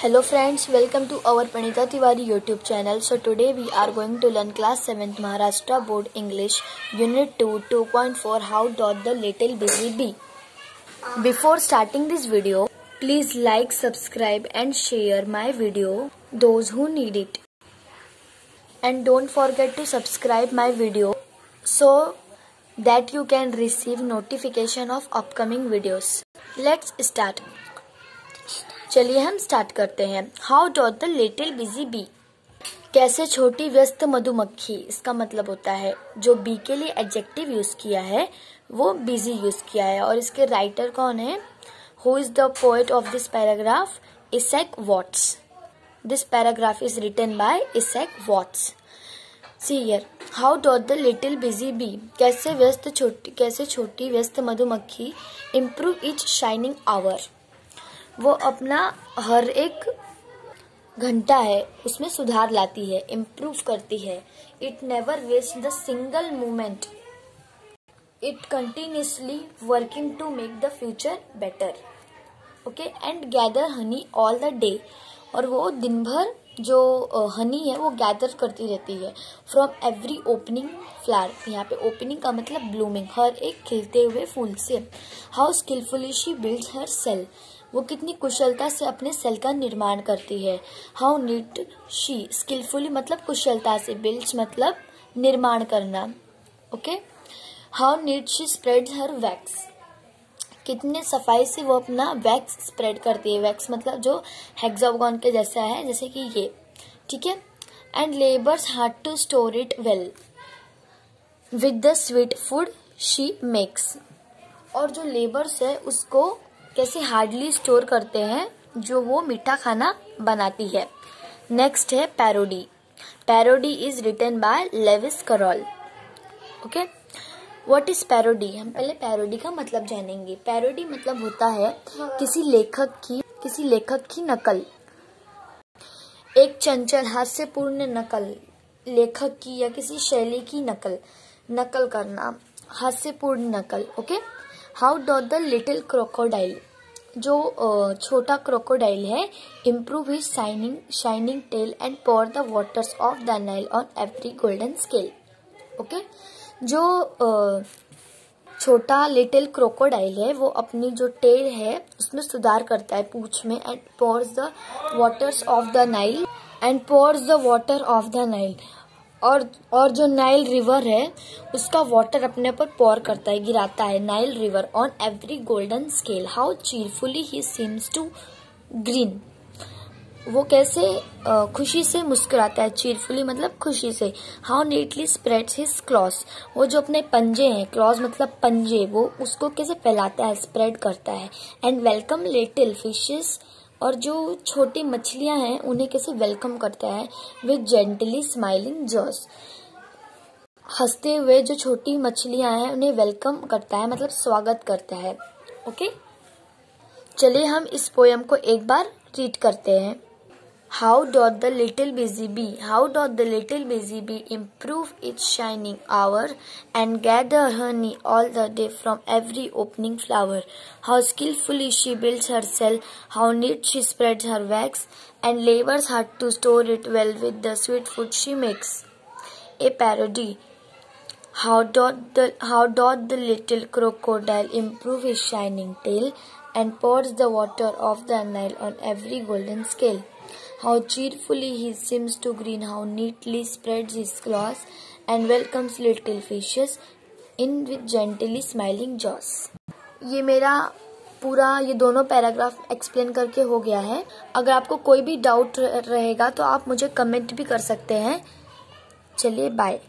Hello friends, welcome to our Panita Tiwari YouTube channel. So today we are going to learn class 7th Maharashtra Board English Unit 2 2.4 How dot the little busy bee. Before starting this video, please like, subscribe and share my video those who need it. And don't forget to subscribe my video so that you can receive notification of upcoming videos. Let's start. चलिए हम start करते हैं. How doth the little busy bee कैसे छोटी व्यस्त मधुमक्खी? इसका मतलब होता है, जो बी के लिए एडजेक्टिव यूज़ किया है, वो बिज़ी यूज़ किया है. और इसके राइटर कौन है? Who is the poet of this paragraph Isaac Watts this paragraph is written by Isaac Watts see here how doth the little busy bee कैसे व्यस्त छोटी, कैसे छोटी व्यस्त मधुमक्खी इम्प्रूव इच शाइनिंग आवर वो अपना हर एक घंटा है, उसमें सुधार लाती है इम्प्रूव करती है। It never waste the single moment it continuously working to make the future better okay and gather honey all the day और वो दिन भर जो हनी है, वो गैदर करती रहती है। फ्रॉम एवरी ओपनिंग फ्लावर यहाँ पे ओपनिंग का मतलब ब्लूमिंग हर एक खिलते हुए फूल से। How skilfully she build her cell वो कितनी कुशलता से अपने सेल का निर्माण करती है। हाउ नीट शी स्किलफुली मतलब कुशलता से बिल्ड मतलब निर्माण करना। Okay how neat she spread her wax कितने सफ़ाई से वो अपना वैक्स स्प्रेड करती है। वैक्स मतलब जो हेक्सागोन के जैसा है, जैसे कि ये। ठीक है? And labours hard to store it well with the sweet food she makes और जो लेबर्स है, उसको कैसे हार्डली स्टोर करते हैं, जो वो मीठा खाना बनाती है। नेक्स्ट है parody parody is written by Lewis Carroll okay what is parody हम पहले पैरोडी का मतलब जानेंगे। पैरोडी मतलब होता है किसी लेखक की, किसी लेखक की नकल। एक चंचल, हास्यपूर्ण नकल। लेखक की या किसी शैली की नकल। नकल करना हास्यपूर्ण नकल। Okay how doth the little crocodile जो छोटा क्रोकोडाइल है improve his shining shining tail and pour the waters of the Nile on every golden scale okay जो छोटा लिटिल क्रोकोडाइल है, वो अपनी जो टेल है, उसमें सुधार करता है पूछ में and pours the waters of the Nile and pours the water of the Nile और और जो नाइल रिवर है, उसका वाटर अपने पर पौर करता है, गिराता है Nile river on every golden scale how cheerfully he seems to grin वो कैसे खुशी से मुस्कुराता है चीरफुली मतलब खुशी से. How neatly spreads his claws वो जो अपने पंजे हैं क्लॉज मतलब पंजे, वो उसको कैसे फैलाता है स्प्रेड करता है. एंड वेलकम लिटिल फिशेस और जो छोटी मछलियाँ हैं, उन्हें कैसे वेलकम करता है? विद जेंटली स्माइलिंग जॉस हँसते हुए जो छोटी मछलियाँ हैं, उन्हें वेलकम करता है मतलब स्वागत करता है। ओके चलिए हम इस पोयम को एक बार रीड करते हैं। How doth the little busy bee, how doth the little busy bee improve its shining hour and gather honey all the day from every opening flower? How skillfully she builds her cell, how neat she spreads her wax, and labors hard to store it well with the sweet food she makes. A parody. How doth the, how doth the little crocodile improve his shining tail and pours the water of the Nile on every golden scale? How cheerfully he seems to grin, how neatly spreads his claws and welcomes little fishes in with gently smiling jaws. ये मेरा पूरा ये दोनों paragraph explain करके हो गया है अगर आपको कोई भी डाउट रहेगा तो आप मुझे कमेंट भी कर सकते हैं चलिए बाय